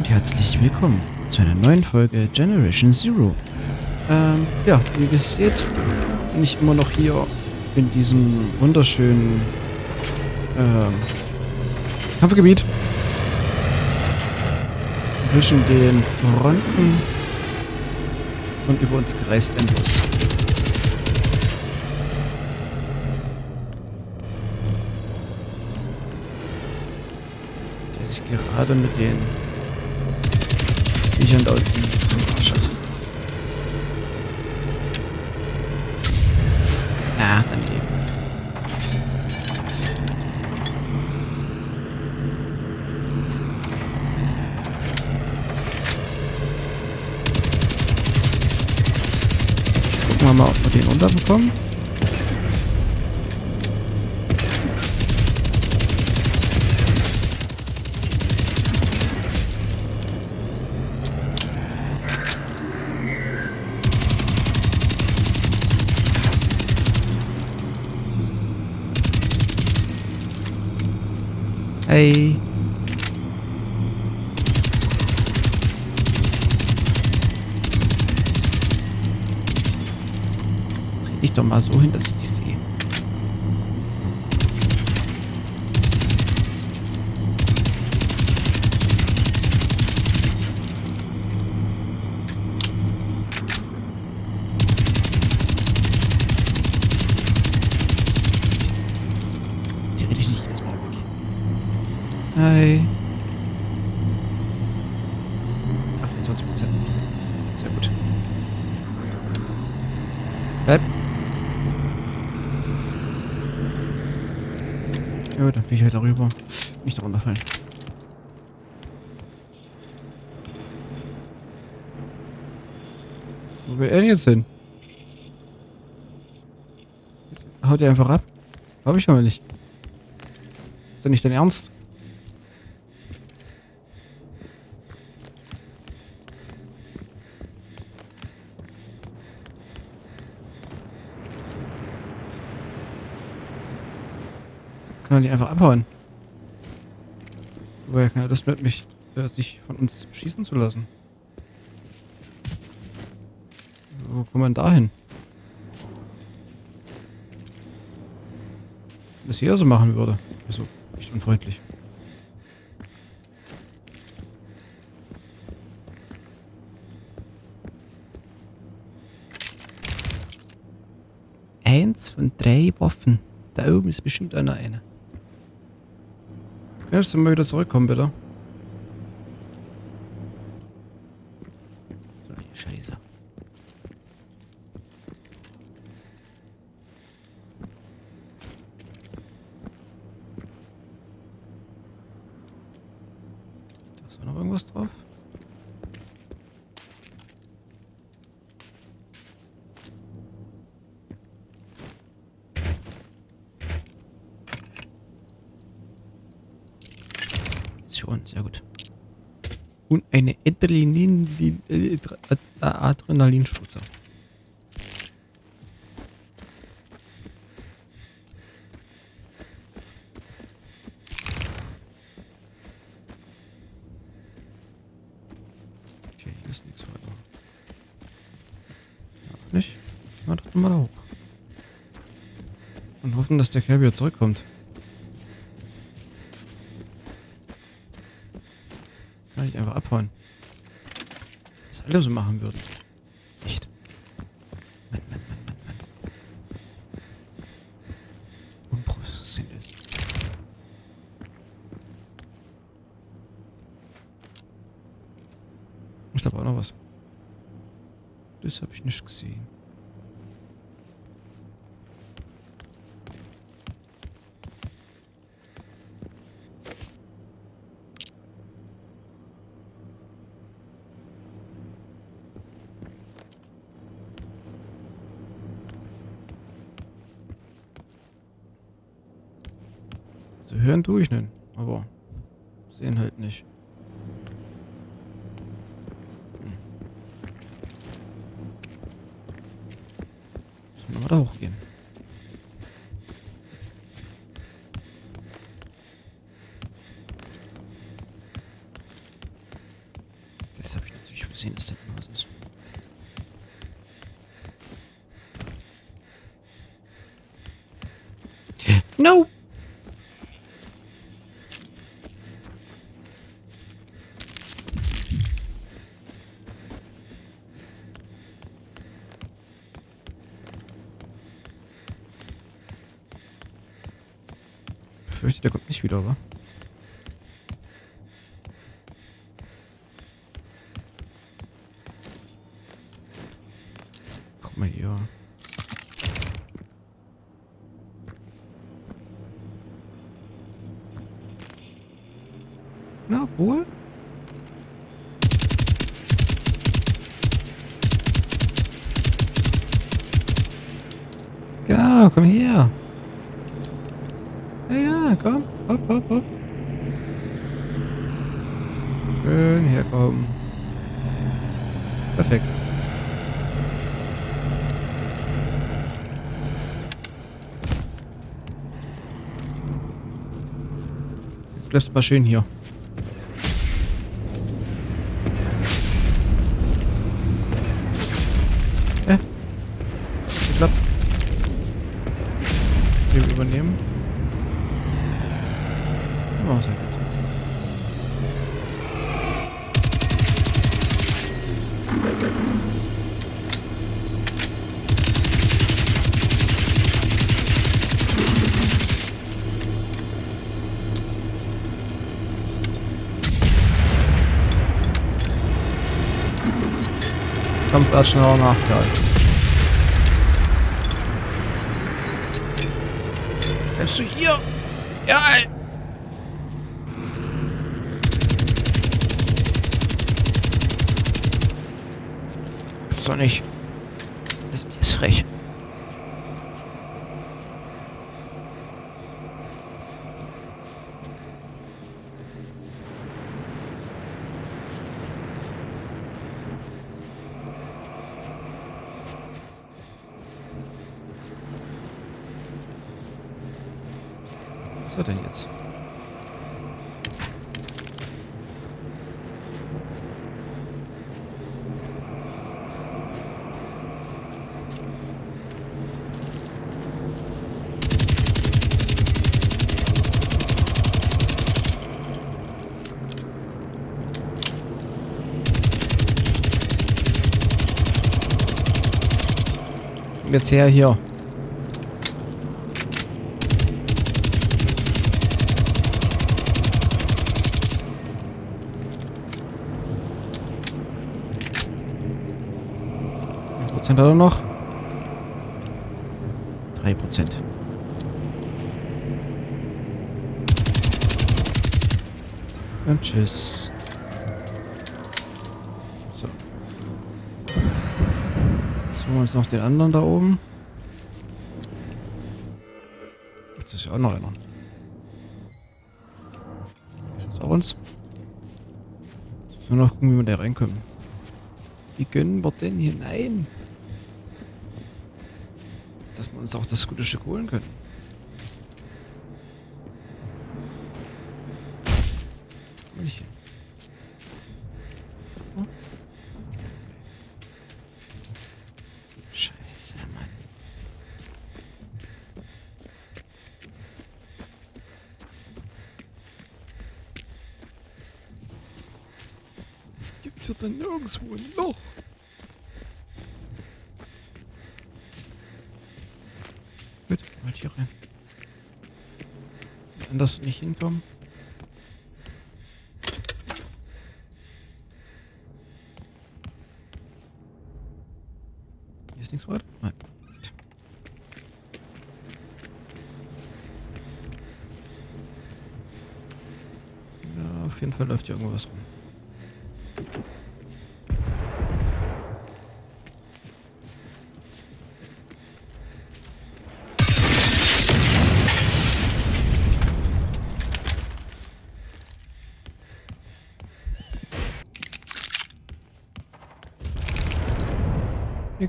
und herzlich willkommen zu einer neuen Folge Generation Zero. Ähm, ja, wie ihr seht, bin ich immer noch hier in diesem wunderschönen ähm, Kampfgebiet. Zwischen den Fronten und über uns gereist endlos. Der sich gerade mit den Am Arsch hat. Na, daneben. Gucken wir mal, ob wir den unterbekommen. Hey. Dreh dich doch mal so hin, dass ich Hi. 28 Prozent. Sehr gut. Bleib. Ja, dann fliege ich halt darüber. Nicht darunter fallen. Wo will er denn jetzt hin? Haut er einfach ab? Hab ich aber nicht. Ist doch nicht dein Ernst? Kann er nicht einfach abhauen? Aber er keine mit mich, äh, sich von uns schießen zu lassen. Wo kommt man da hin? Das jeder so machen würde. Also, nicht unfreundlich. Eins von drei Waffen. Da oben ist bestimmt einer eine. Kannst du mal wieder zurückkommen, bitte? So eine Scheiße. Da ist noch irgendwas drauf. Schon, sehr gut. Und eine Adrenalin, äh, Adrenalinspritze. Okay, hier ist nichts weiter. Ja, nicht? Doch mal da hoch. Und hoffen, dass der Kerl wieder zurückkommt. Kann ich einfach abhauen. Was alle so machen würden. Echt. Mann, Mann, Mann, Mann, Mann. Unprofessionell. Ist aber auch noch was. Das habe ich nicht gesehen. So hören tue ich nicht, aber sehen halt nicht. Hm. Müssen wir da hochgehen. gesehen, dass da was ist. No! Fürchte, der kommt nicht wieder, wa? Mal schön hier. Äh. Geklappt. Wir übernehmen. Oh, sehr gut. Kampfart schneller Nachteil. Bleibst du hier? Ja, ey. Gibt's doch nicht. Das, die ist frech. Was war denn jetzt? Jetzt her hier. Er noch? Drei Prozent. Und tschüss. So. Suchen wir uns noch den anderen da oben. Das ist ja auch noch einer. Ist das auch uns? Nur noch gucken, wie wir da reinkommen. Wie gönnen wir denn hinein? Uns auch das gute Stück holen können. Oh. Gibt's hier dann nirgendwo ein Loch? Mal hier rein. Anders nicht hinkommen. Hier ist nichts weiter? Nein. Ja, auf jeden Fall läuft hier irgendwas rum.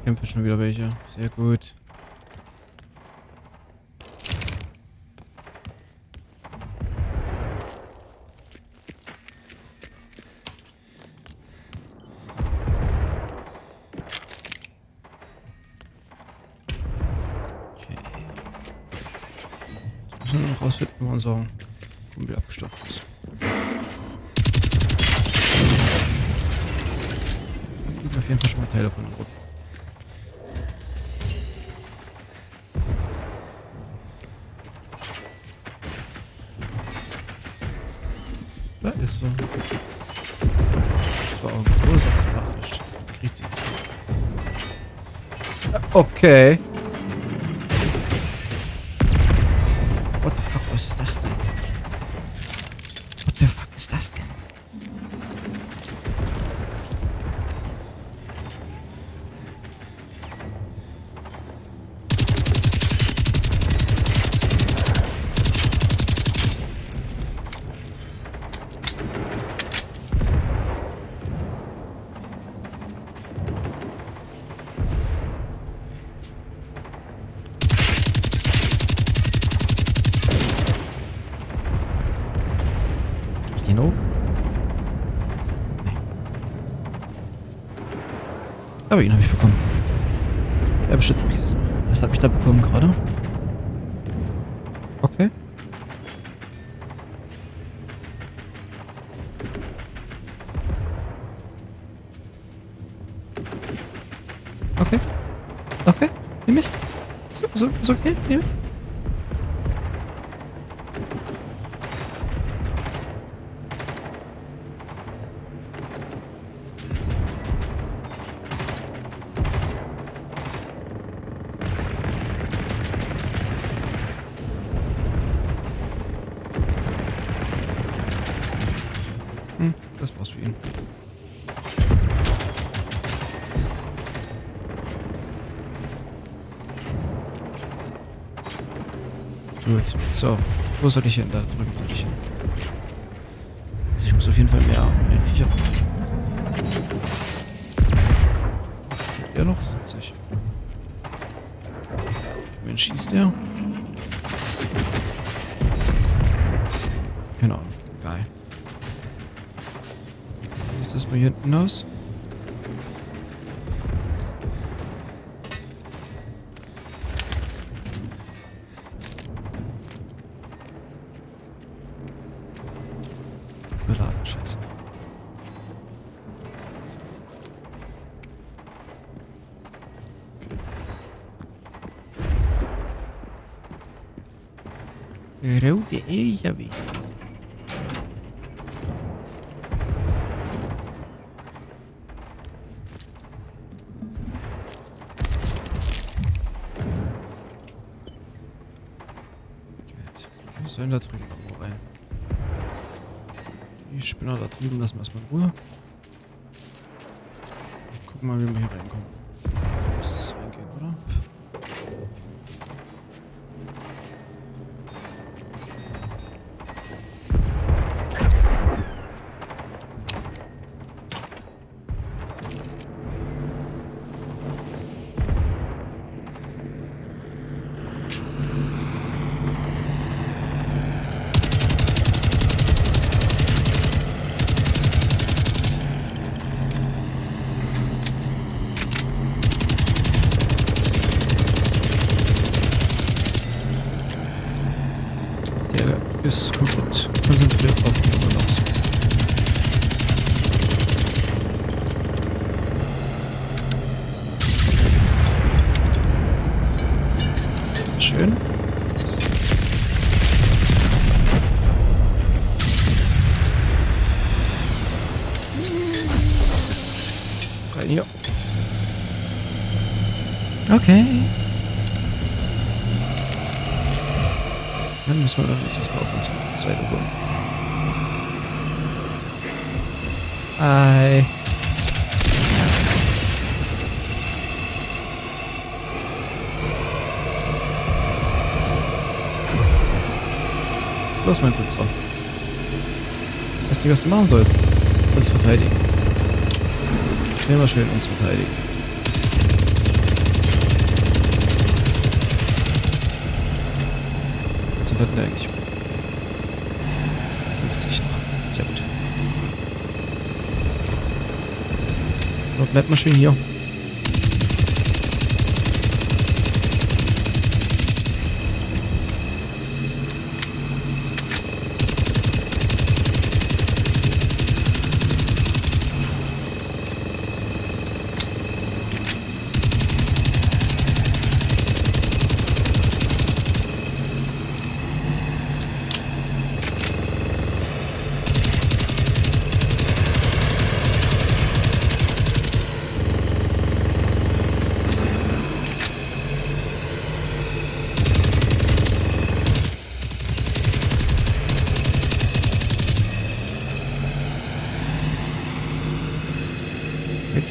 kämpfen schon wieder welche. Sehr gut. Okay. Jetzt müssen wir noch rausfinden, wo unser Kumpel abgestopft ist. auf jeden Fall schon mal Teil davon im Rücken. Okay. Aber ihn habe ich bekommen. Er beschützt mich jetzt mal. Was habe ich da bekommen gerade? Das war's für ihn. Gut, so. Wo soll ich hin? Da drüben soll ich hin. Also ich muss auf jeden Fall mehr um den Viecher er noch? 70. Wen schießt er? Hier hinten aus? Beladen, scheiße. Rote LKWs. Drüben lassen wir erstmal in Ruhe. Gucken mal, wie wir los, mein Blitzer? Weißt du, was du machen sollst? Uns verteidigen. Immer schön uns verteidigen. Was hat der eigentlich? 50 noch. Sehr gut. So, bleibt mal schön hier.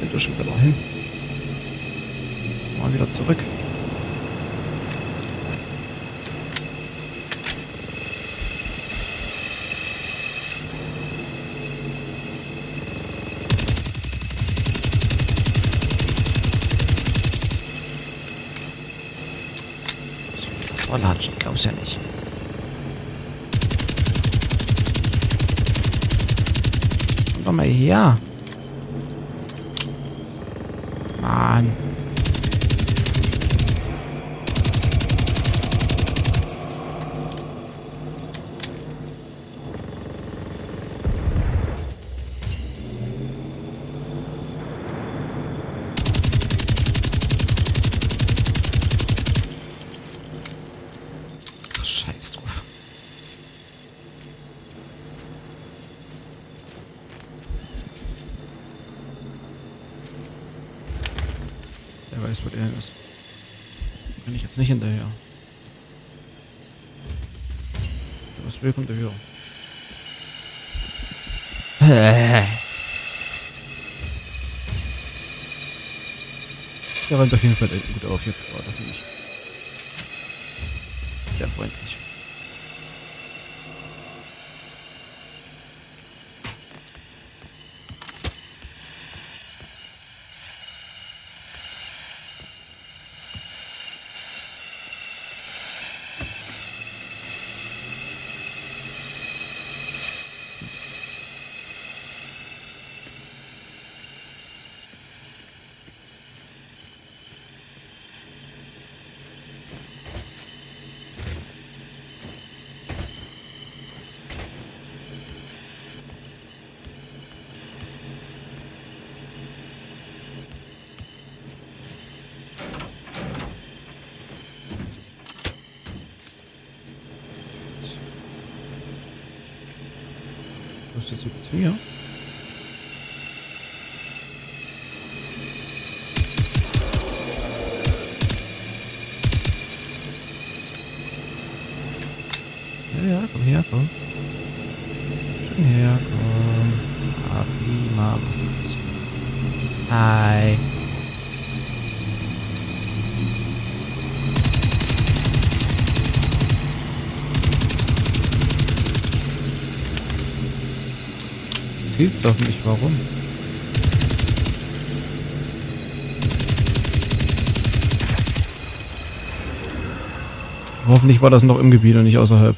Sind wir schon wieder hin. Mal wieder zurück. Nicht hinterher. Was will, kommt der wieder. Der räumt auf jeden Fall gut auf jetzt gerade, finde ich. Sehr freundlich. Was ist das Zielst doch nicht, warum? Hoffentlich war das noch im Gebiet und nicht außerhalb.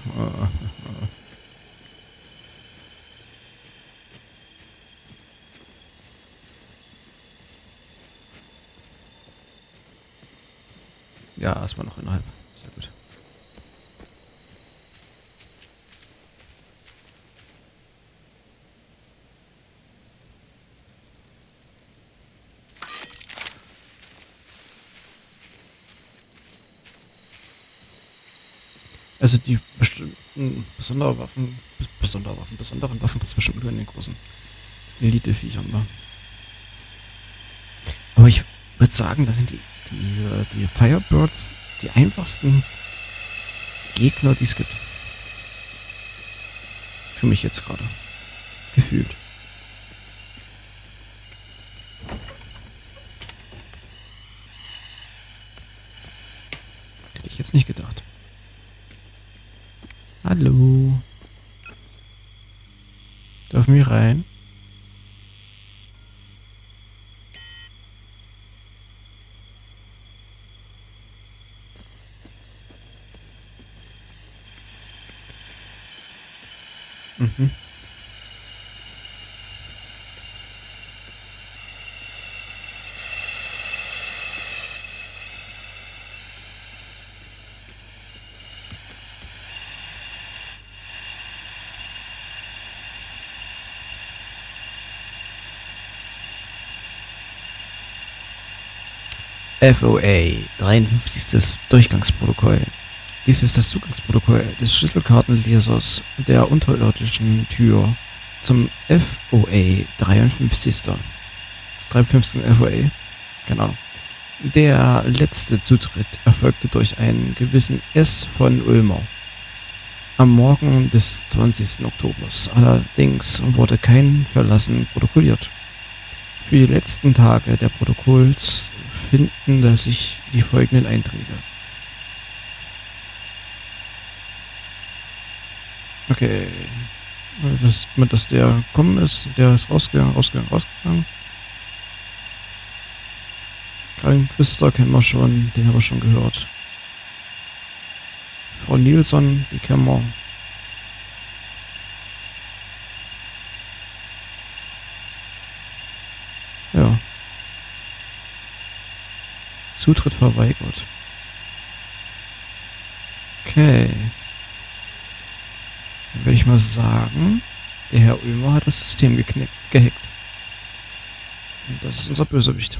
Ja, erstmal noch innerhalb. Sehr gut. Also die bestimmten besondere Waffen, besondere Waffen, besonderen Waffen gibt es bestimmt nur in den großen Elite-Viechern, ne? Aber ich würde sagen, das sind die, die, die Firebirds die einfachsten Gegner, die es gibt. Für mich jetzt gerade. Gefühlt. Hätte ich jetzt nicht gedacht. Hallo. Dürfen wir rein? FOA 53. Durchgangsprotokoll. Dies ist das Zugangsprotokoll des Schlüsselkartenlesers der unterirdischen Tür zum FOA 53. 53. FOA? Keine Ahnung. Der letzte Zutritt erfolgte durch einen gewissen S von Ulmer. Am Morgen des 20. Oktobers. Allerdings wurde kein Verlassen protokolliert. für die letzten Tage der Protokolls finden, dass ich die folgenden Einträge. Okay. Das dass der gekommen ist. Der ist rausgegangen, rausgegangen, rausgegangen. Karin Küster kennen wir schon. Den haben wir schon gehört. Frau Nilsson, die kennen wir. Ja. Zutritt verweigert. Okay. Dann würde ich mal sagen, der Herr Ulmer hat das System geknickt, gehackt. Und das ist unser Bösewicht.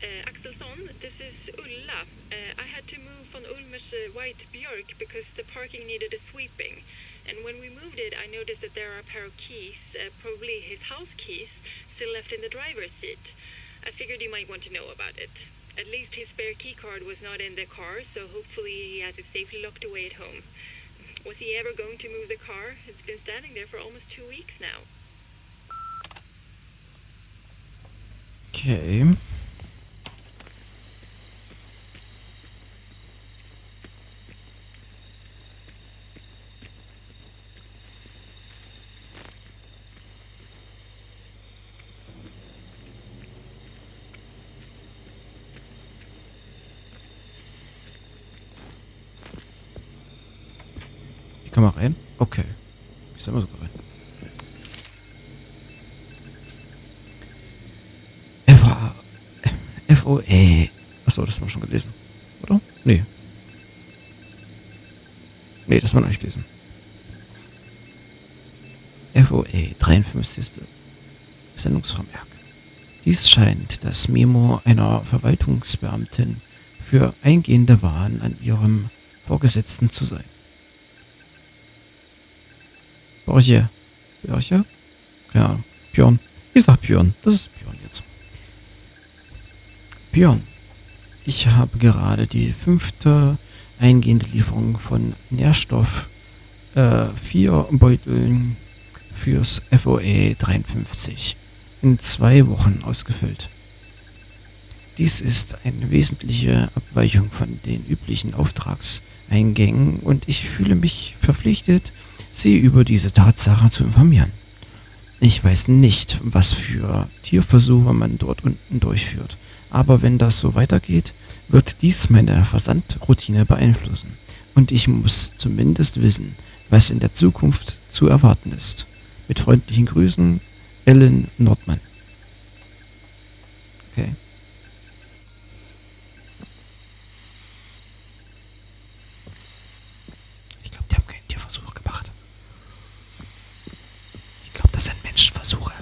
Uh, Axelsson, this is Ulla. Uh, I had to move from Ulmer's uh, white Björk because the parking needed a sweeping. And when we moved it, I noticed that there are a pair of keys, uh, probably his house keys, still left in the driver's seat. I figured you might want to know about it. At least his spare key card was not in the car, so hopefully he has it safely locked away at home. Was he ever going to move the car? It's been standing there for almost two weeks now. Okay. Okay. Ich soll mal sogar rein. FA. FOA. Achso, das haben wir schon gelesen. Oder? Nee. Nee, das haben wir noch nicht gelesen. FOA 53. Sendungsvermerk. Dies scheint das Memo einer Verwaltungsbeamtin für eingehende Wahlen an ihrem Vorgesetzten zu sein. Borche. Borche? Keine. Björn. Ich sag Björn. Das ist Björn jetzt. Björn. Ich habe gerade die fünfte eingehende Lieferung von Nährstoff äh, vier Beuteln fürs FOE 53 in zwei Wochen ausgefüllt. Dies ist eine wesentliche Abweichung von den üblichen Auftragseingängen und ich fühle mich verpflichtet, Sie über diese Tatsache zu informieren. Ich weiß nicht, was für Tierversuche man dort unten durchführt, aber wenn das so weitergeht, wird dies meine Versandroutine beeinflussen und ich muss zumindest wissen, was in der Zukunft zu erwarten ist. Mit freundlichen Grüßen, Ellen Nordmann. Okay. Ich glaube, die haben keinen Tierversuch gemacht. Ich glaube, das sind Menschenversuche.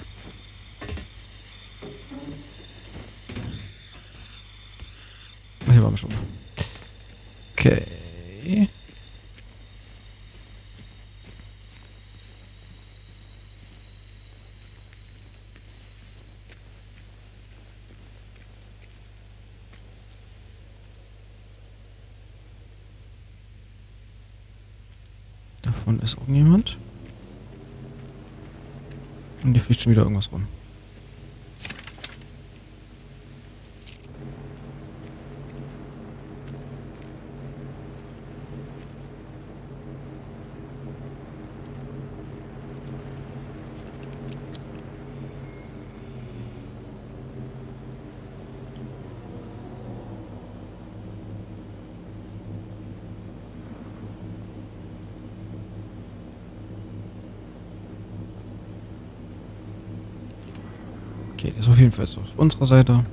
Ach, Hier waren wir schon. Okay. Davon ist irgendjemand. Und hier fliegt schon wieder irgendwas rum. Okay, der ist auf jeden Fall so auf unserer Seite.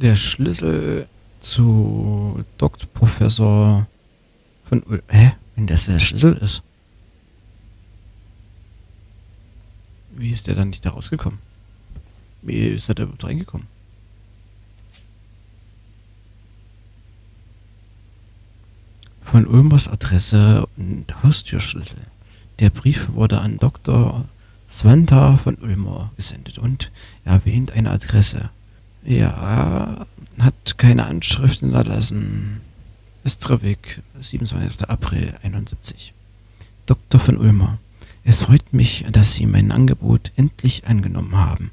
Der Schlüssel zu Dr. Professor von Ul Hä? Wenn das der Schlüssel ist. Wie ist der dann nicht da rausgekommen? Wie ist er da überhaupt reingekommen? Von Ulmers Adresse und Haustürschlüssel. Der Brief wurde an Dr. Swanta von Ulmer gesendet und erwähnt eine Adresse. Ja, hat keine Anschrift hinterlassen. Östravik, 27. April 71. Dr. von Ulmer. Es freut mich, dass Sie mein Angebot endlich angenommen haben,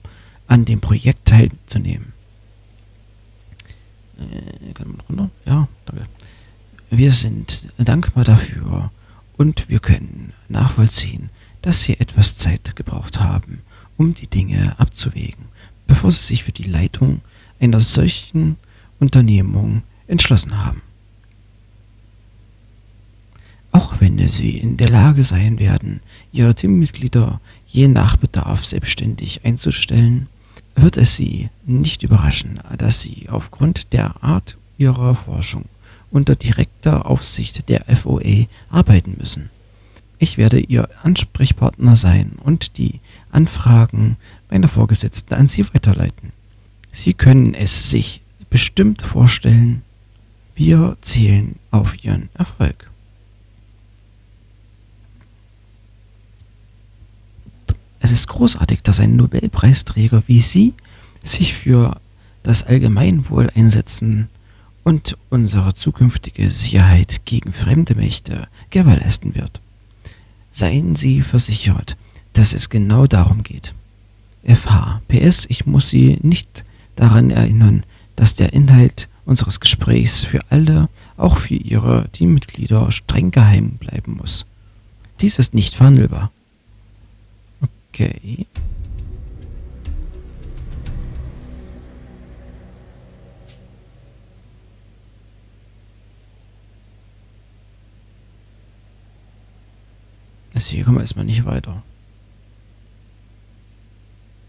an dem Projekt teilzunehmen. Äh, kann man runter? Ja, danke. Wir sind dankbar dafür und wir können nachvollziehen, dass Sie etwas Zeit gebraucht haben, um die Dinge abzuwägen, bevor Sie sich für die Leitung einer solchen Unternehmung entschlossen haben. Auch wenn Sie in der Lage sein werden, Ihre Teammitglieder je nach Bedarf selbstständig einzustellen, wird es Sie nicht überraschen, dass Sie aufgrund der Art Ihrer Forschung unter direkter Aufsicht der FOE arbeiten müssen. Ich werde Ihr Ansprechpartner sein und die Anfragen meiner Vorgesetzten an Sie weiterleiten. Sie können es sich bestimmt vorstellen, wir zählen auf Ihren Erfolg. Es ist großartig, dass ein Nobelpreisträger wie Sie sich für das Allgemeinwohl einsetzen und unsere zukünftige Sicherheit gegen fremde Mächte gewährleisten wird. Seien Sie versichert, dass es genau darum geht. FH. PS, ich muss Sie nicht daran erinnern, dass der Inhalt unseres Gesprächs für alle, auch für Ihre Teammitglieder, streng geheim bleiben muss. Dies ist nicht verhandelbar. Okay. Also hier kommen wir erstmal nicht weiter.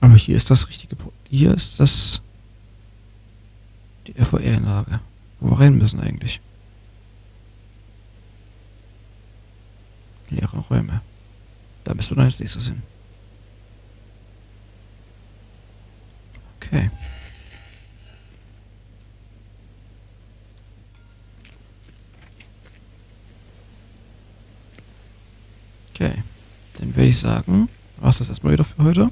Aber hier ist das richtige. Hier ist das die FOR-Anlage, wo wir rein müssen eigentlich. Leere Räume. Da müssen wir dann als nächstes hin. Okay. Dann ich sagen, war es das erstmal wieder für heute.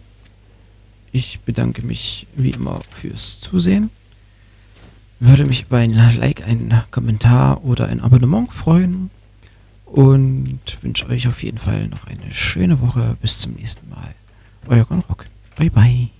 Ich bedanke mich wie immer fürs Zusehen. Würde mich über ein Like, ein Kommentar oder ein Abonnement freuen. Und wünsche euch auf jeden Fall noch eine schöne Woche. Bis zum nächsten Mal. Euer Gonrock. Bye bye.